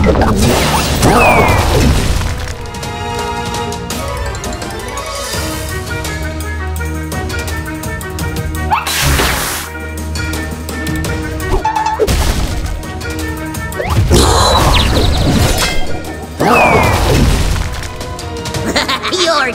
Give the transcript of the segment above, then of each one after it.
You're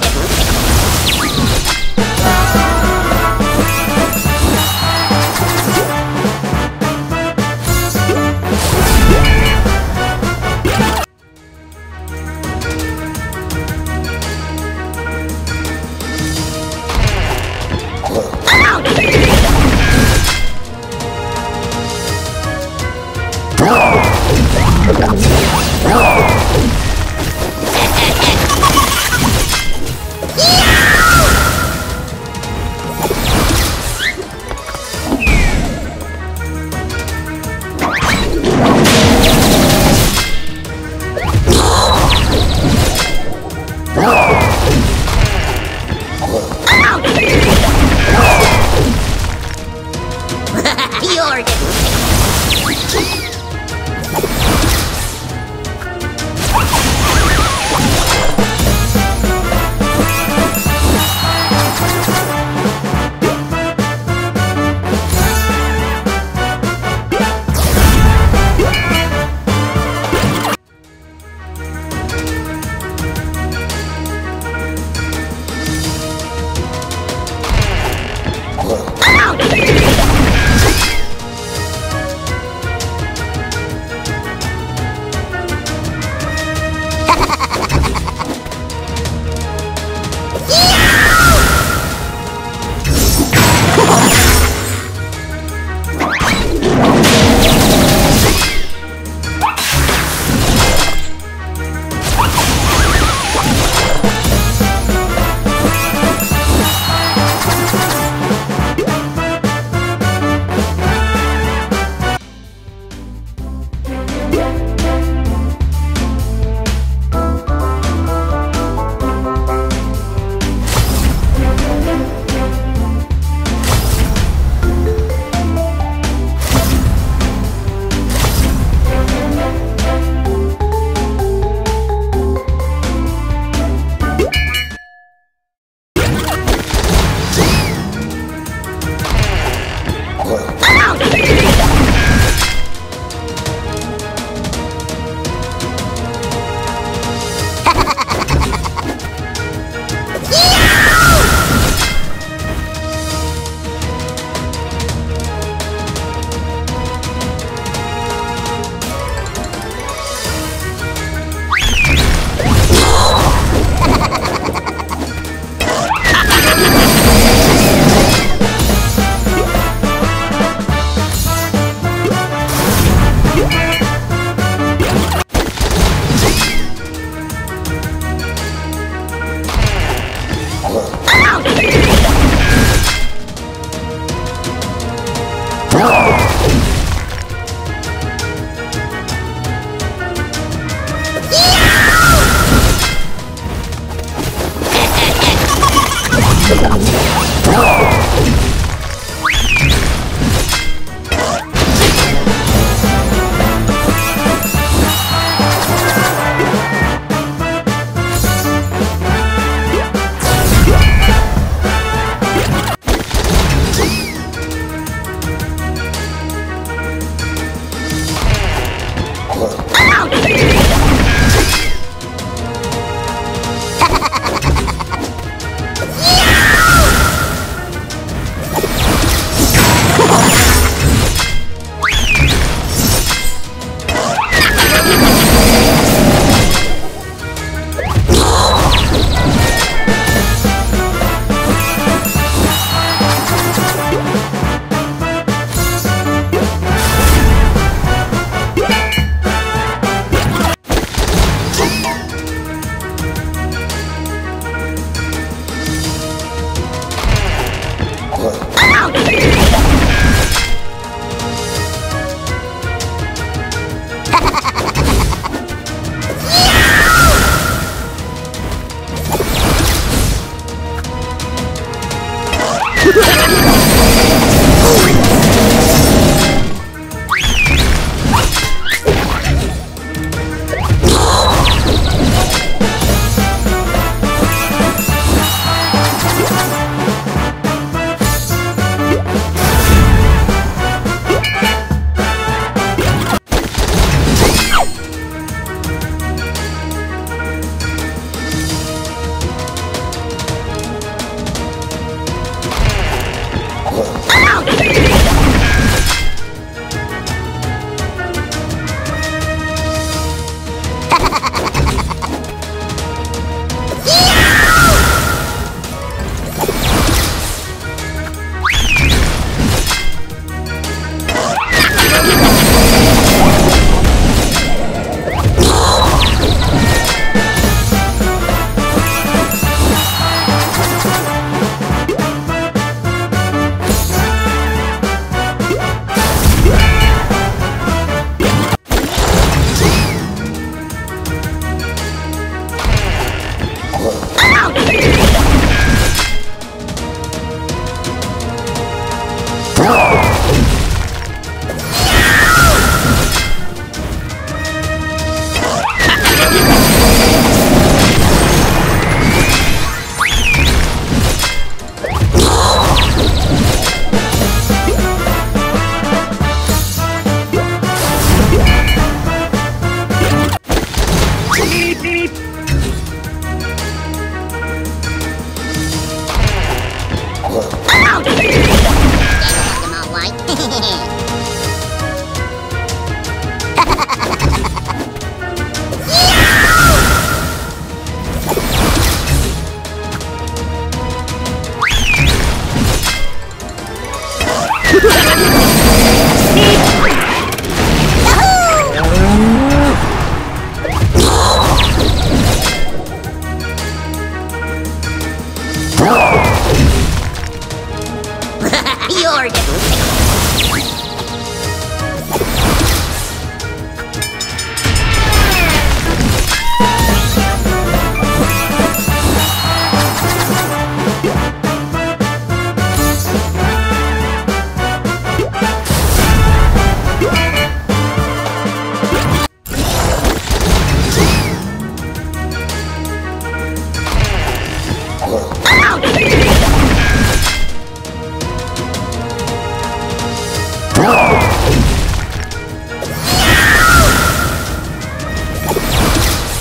Hehehehe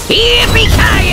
Here we come!